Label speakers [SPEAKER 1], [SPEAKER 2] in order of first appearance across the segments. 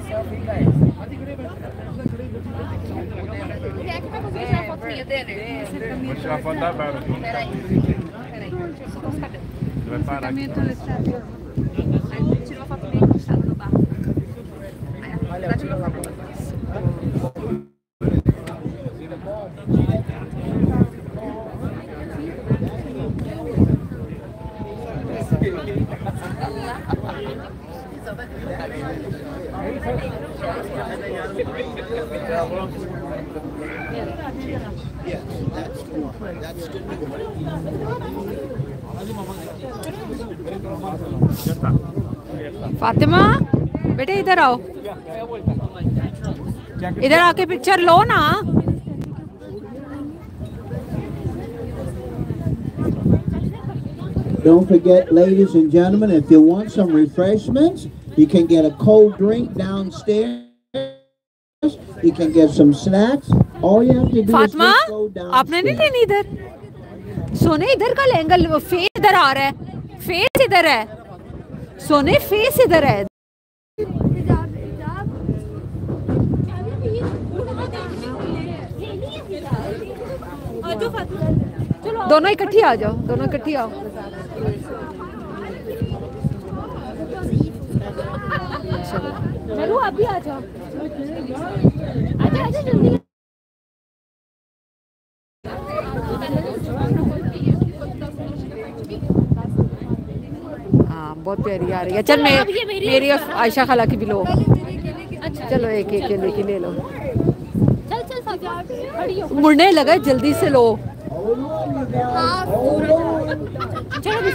[SPEAKER 1] Selfie. Quem é que vai conseguir tirar a dele?
[SPEAKER 2] Vou tirar a foto da Bárbara.
[SPEAKER 1] Peraí. Peraí, deixa eu soltar os
[SPEAKER 2] cabelos. Vai parar aqui.
[SPEAKER 1] Tirou a foto minha encostada no barco. De
[SPEAKER 3] Fatima बेटे इधर आओ। इधर आके picture लो ना।
[SPEAKER 4] Don't forget, ladies and gentlemen, if you want some refreshments, you can get a cold drink downstairs. You can get some snacks. All you have to do
[SPEAKER 3] Fatima
[SPEAKER 4] is just go
[SPEAKER 3] आपने नहीं
[SPEAKER 4] downstairs.
[SPEAKER 3] लेनी इधर सोने इधर का angle face इधर आ रहा है फेस इधर है सोने फेस इधर है दोनों इकट्ठी आ जाओ दोनों इकट्ठी आओ चलो अभी आ जाओ। आजा आजा जल्दी। हाँ बहुत प्यारी आ रही है। चल मैं मेरी और आयशा खाला की भी लो। चलो एक एक केले की ले लो।
[SPEAKER 5] चल चल
[SPEAKER 3] मुड़ने लगा जल्दी से लो।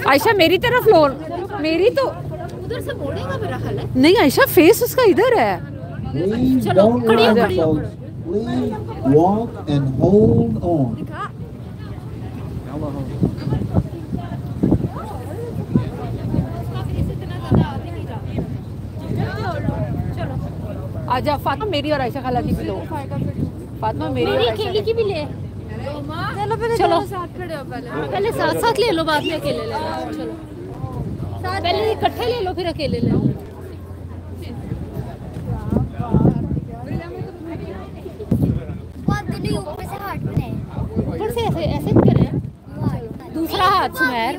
[SPEAKER 3] आयशा मेरी तरफ़ लो मेरी तो
[SPEAKER 5] उधर से मोड़ेगा मेरा ख्याल है।
[SPEAKER 3] नहीं आयशा फेस उसका इधर है।
[SPEAKER 4] Don't
[SPEAKER 5] खड़ी हो, हो।
[SPEAKER 4] Walk and hold on.
[SPEAKER 3] आजा फातिमा मेरी और आयशा खाला की भी लो फातिमा मेरी और
[SPEAKER 5] मेरी
[SPEAKER 3] आयशा
[SPEAKER 5] अकेली की भी ले।
[SPEAKER 1] चलो पहले
[SPEAKER 5] चलो।
[SPEAKER 1] साथ खड़े हो पहले।
[SPEAKER 5] पहले साथ साथ ले लो बाद में अकेले ले लो। चलो। पहले इकट्ठे ले लो फिर अकेले ले लो।
[SPEAKER 6] ऊपर से
[SPEAKER 5] ऊपर से ऐसे ऐसे करें। दूसरा हाथ सुमेर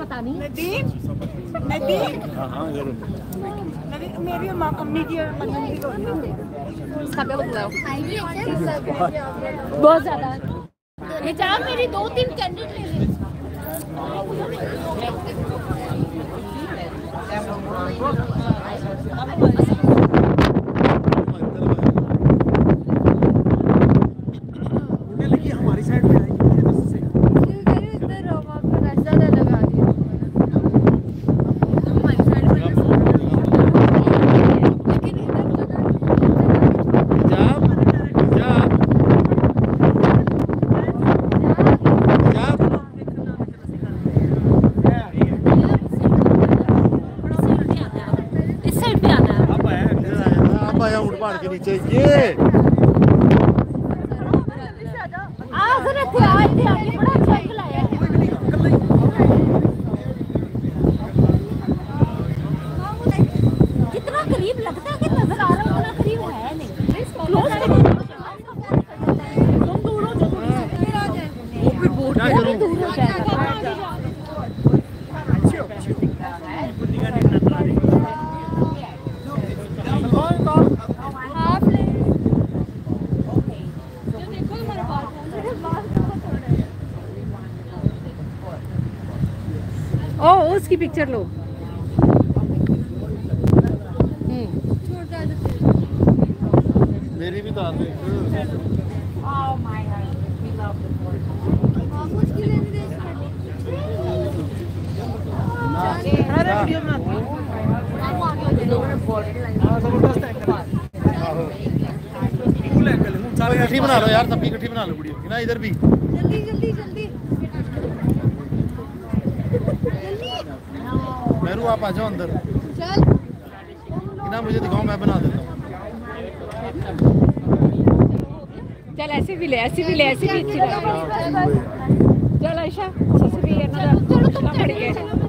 [SPEAKER 5] पता नहीं।
[SPEAKER 1] इसका क्या बदलाव
[SPEAKER 5] बहुत ज़्यादा। ये जा मेरी दो तीन कैंडिडेट ले ले
[SPEAKER 1] इधर रहो वहाँ पर ऐसा ना लगा दिया हमारी साइड पर लेकिन इधर लगा
[SPEAKER 5] इस साइड पे आना है
[SPEAKER 2] पहाड़ के नीचे ये
[SPEAKER 5] अच्छा है करीब लगता है कि नज़र आ रहा है उतना करीब है नहीं क्लोज तुम दूर हो जाओ दूर हो जाएगा
[SPEAKER 1] हाफ़ ले
[SPEAKER 3] ओ उसकी पिक्चर लो
[SPEAKER 2] मेरी भी तो आते इकट्ठी बना लो यार सबकी इकट्ठी बना लो वीडियो ना इधर भी
[SPEAKER 1] जल्दी जल्दी जल्दी
[SPEAKER 2] गुरु आप आ जाओ अंदर। ना मुझे दिखाओ मैं बना देता हूँ।
[SPEAKER 3] चल ऐसे भी ले ऐसे भी ले ऐसे भी अच्छी चल आयशा भी
[SPEAKER 5] चलो
[SPEAKER 3] तुम खड़ी
[SPEAKER 5] है